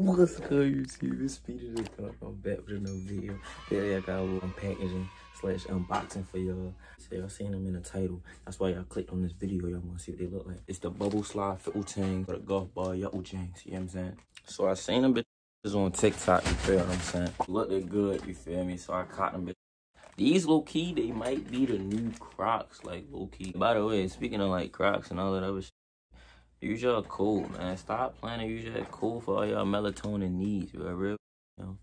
What's good, YouTube? It's Speedydadon. I'm back with another video. Today I got a little packaging slash unboxing for y'all. So y'all seen them in the title. That's why y'all clicked on this video. Y'all want to see what they look like. It's the Bubble Slide Fiddle Chain for the golf ball Yellow Jinx. You know what I'm saying? So I seen them bitches on TikTok. You feel what I'm saying? Look, they good. You feel me? So I caught them bitches. These low key, they might be the new Crocs, like low key. By the way, speaking of like Crocs and all that other shit, use your code, man. Stop playing to use your code for all y'all melatonin needs, bro. Real, you know.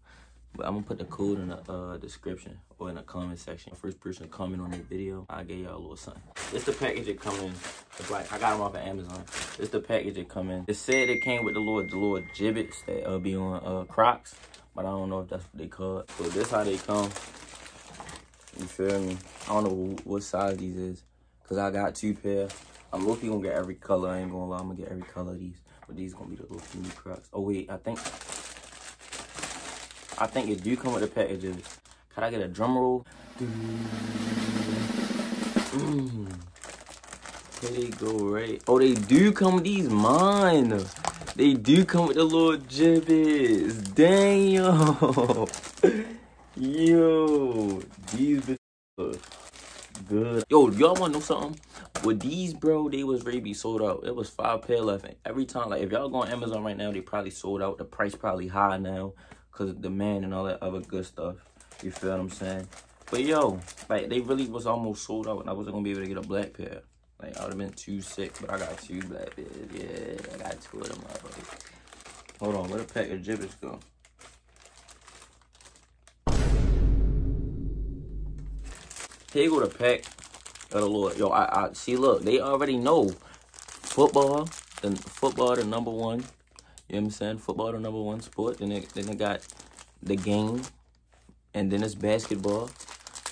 But I'm gonna put the code in the uh, description or in the comment section. First person comment on this video, I'll gave y'all a little something. It's the package it come in. It's like I got them off of Amazon. It's the package it come in. It said it came with the little the little Jibbitz that uh, be on uh, Crocs, but I don't know if that's what they call it. So this how they come. You feel me? I don't know what size these is. Cause I got two pair. I'm looking gonna get every color. I ain't gonna lie, I'm gonna get every color of these. But these gonna be the little new crocs. Oh wait, I think I think it do come with the packages. Can I get a drum roll? Mm. Here they go, right? Oh, they do come with these mine. They do come with the little Jibbitz. Damn. Yo, these bitches good. Yo, y'all wanna know something? With these, bro, they was ready to be sold out. It was five pair left. And every time, like, if y'all go on Amazon right now, they probably sold out. The price probably high now because of demand and all that other good stuff. You feel what I'm saying? But yo, like, they really was almost sold out, and I wasn't gonna be able to get a black pair. Like, I would have been too sick, but I got two black pairs. Yeah, I got two of them. Hold on, where the pack of Jibbitz go? Go the pack of the Lord. Yo, I, I see. Look, they already know football. The football, the number one. You know what I'm saying? Football, the number one sport. Then they, then they got the game, and then it's basketball. You know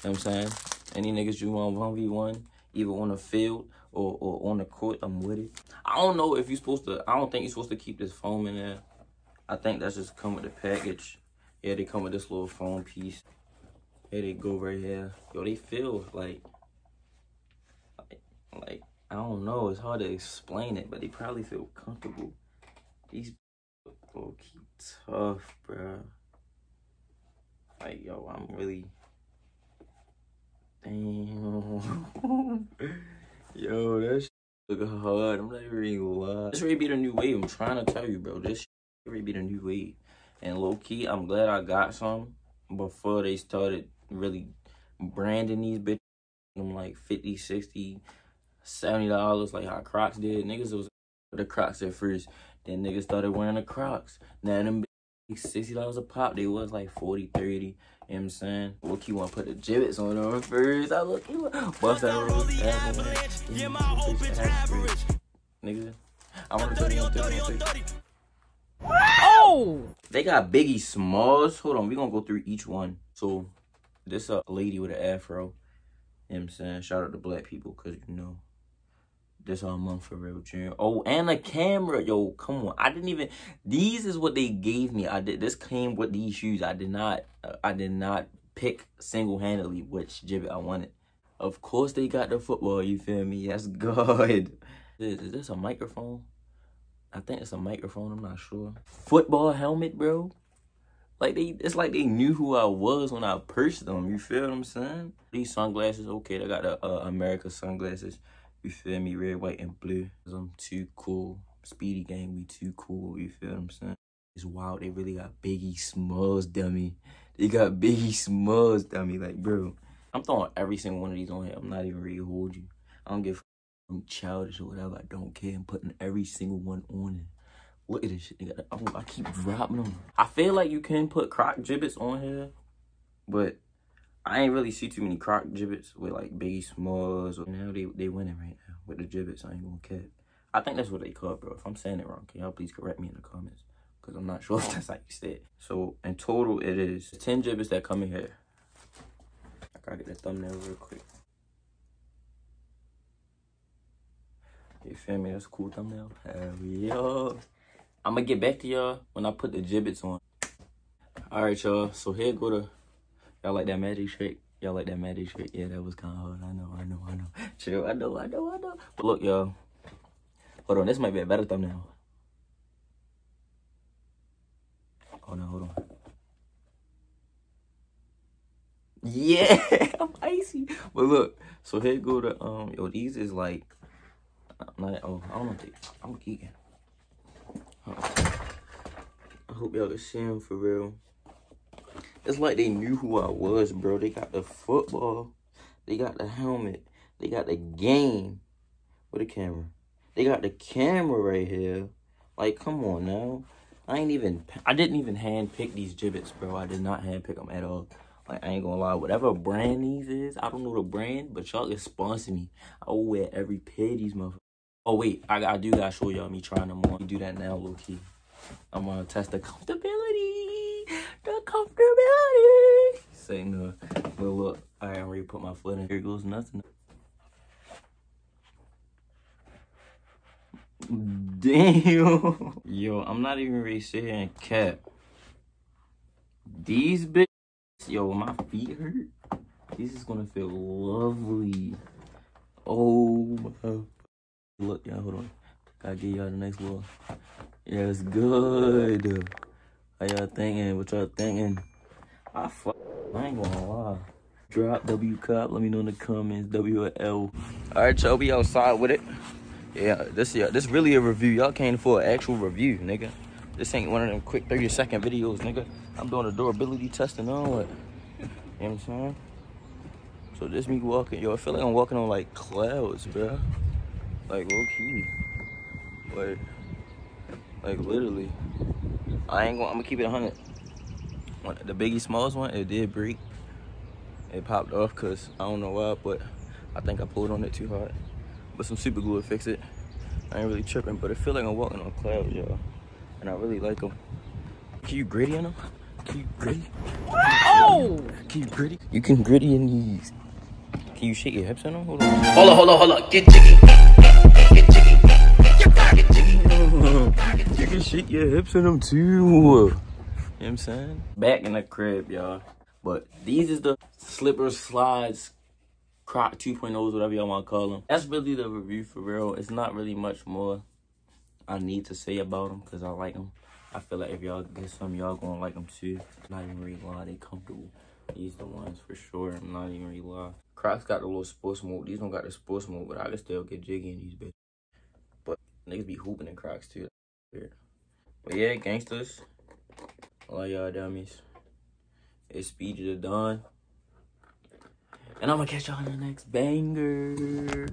what I'm saying? Any niggas you want one v one, either on the field or, or on the court, I'm with it. I don't know if you're supposed to. I don't think you're supposed to keep this foam in there. I think that's just come with the package. Yeah, they come with this little foam piece. Here they go right here. Yo, they feel like, like, like, I don't know. It's hard to explain it, but they probably feel comfortable. These low key tough, bro. Like, yo, I'm really, damn. yo, that look hard. I'm not even lie. This really be the new wave. I'm trying to tell you, bro. This really be the new wave. And low key, I'm glad I got some before they started really branding these bitches them like 50 60 70 dollars like how crocs did. Niggas was the crocs at first. Then niggas started wearing the crocs. Now them 60 dollars a pop they was like 40 30 you know what i'm saying? Look you want to put the Jibbitz on them first. I look you bust that roll niggas i want to tell you Oh! They got Biggie Smalls. Hold on, we gonna go through each one. So this a lady with an afro. You know what I'm saying? Shout out to black people, cause you know, this all month for real, Junior. Oh, and a camera. Yo, come on. I didn't even, these is what they gave me. I did, this came with these shoes. I did not, uh, I did not pick single-handedly which Jibbit I wanted. Of course they got the football, you feel me? That's good. Is, is this a microphone? I think it's a microphone, I'm not sure. Football helmet, bro. Like they, it's like they knew who I was when I purchased them. You feel what I'm saying? These sunglasses, okay, they got the uh, America sunglasses. You feel me? Red, white, and blue. Cause I'm too cool. Speedy gang, we too cool. You feel what I'm saying? It's wild. They really got Biggie Smalls, dummy. They got Biggie Smalls, dummy. Like, bro, I'm throwing every single one of these on here. I'm not even really hold you. I don't give. I'm childish or whatever. I don't care. I'm putting every single one on it. Look at this shit. I, I keep dropping them. I feel like you can put croc Jibbitz on here, but I ain't really see too many croc Jibbitz with like Biggie Smalls. Now they they winning right now with the Jibbitz. I ain't gonna cap. I think that's what they call, bro. If I'm saying it wrong, can y'all please correct me in the comments? Because I'm not sure if that's how you say it. So in total, it is 10 Jibbitz that come in here. I gotta get the thumbnail real quick. You feel me? That's a cool thumbnail. Hell yeah. I'm gonna get back to y'all when I put the Jibbitz on. All right, y'all. So here go to y'all like that magic trick. Y'all like that magic trick? Yeah, that was kind of hard. I know, I know, I know. Chill. I know, I know, I know. But look, y'all. Hold on. This might be a better thumbnail. Hold on, hold on. Yeah, I'm icy. But look, so here go to um yo, these is like I'm not oh I don't know I'm geeking. I hope y'all can see him for real. It's like they knew who I was, bro. They got the football, they got the helmet, they got the game. With the camera. They got the camera right here. Like, come on now. I ain't even, I didn't even hand pick these Jibbitz, bro. I did not hand pick them at all. Like, I ain't gonna lie. Whatever brand these is, I don't know the brand, but y'all can sponsor me. I will wear every pair of these motherfuckers. Oh, wait. I, I do gotta show y'all me trying them on. Do that now, low key. I'm gonna test the comfortability. The comfortability. Say no. But look, I already put my foot in. Here goes nothing. Damn. Yo, I'm not even really sitting cap. These bitches, yo, my feet hurt. This is gonna feel lovely. Oh my. Look, y'all, hold on. Gotta give y'all the next one. Yeah, it's good. How y'all thinking? What y'all thinking? I. I ain't gonna lie. Drop W Cup. Let me know in the comments. W L. All right, y'all. Be outside with it. Yeah, this yeah, this really a review. Y'all came for an actual review, nigga. This ain't one of them quick 30 second videos, nigga. I'm doing a durability testing on what. You know what I'm saying? So this me walking, yo, I feel like I'm walking on like clouds, bro. Like low key. Like, like literally. I ain't gonna, I'm gonna keep it 100. The Biggie Smalls one, it did break. It popped off because I don't know why, but I think I pulled on it too hard but some super glue to fix it. I ain't really tripping, but I feel like I'm walking on clouds, y'all. And I really like them. Can you griddy in them? Can you griddy? Oh! Can you griddy? You can griddy in these. Can you shake your hips in them? Hold on. Hold on, hold on, hold on. Get jiggy. Shake your hips in them too. You know what I'm saying? Back in the crib, y'all. But these is the slipper slides Croc 2.0s, whatever y'all want to call them. That's really the review for real. It's not really much more I need to say about them because I like them. I feel like if y'all get some, y'all gonna like them too. Not even really lie, they comfortable. These the ones for sure. I'm not even really lie. Crocs got the little sports mode. These don't got the sports mode, but I can still get jiggy in these bitches. But niggas be hooping in Crocs too. But yeah, gangsters. All y'all dummies. It's Speed to the Dawn. And I'm gonna catch y'all in the next banger.